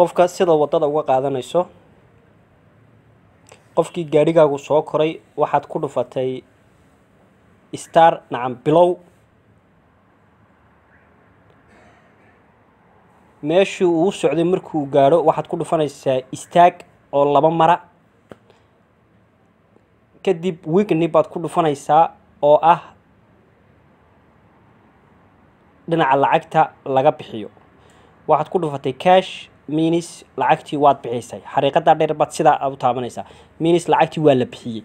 qofka sida waddada uga qaadanayso qofkii gaadhigaagu soo koray waxaad ku dhufatay star nacam bilow. Meeshii uu socday markuu gaadho waxaad ku dhufanaysaa istaag oo laba mara. Kadib wigni baad ku dhufanaysaa oo ah dhinaca lacagta laga bixiyo. Waxaad ku dhufatay cash minis lacagtii waad bixisay. Xariiqadaa dheer baad sidaa u taabanaysaa minis lacagtii waa la bixiyey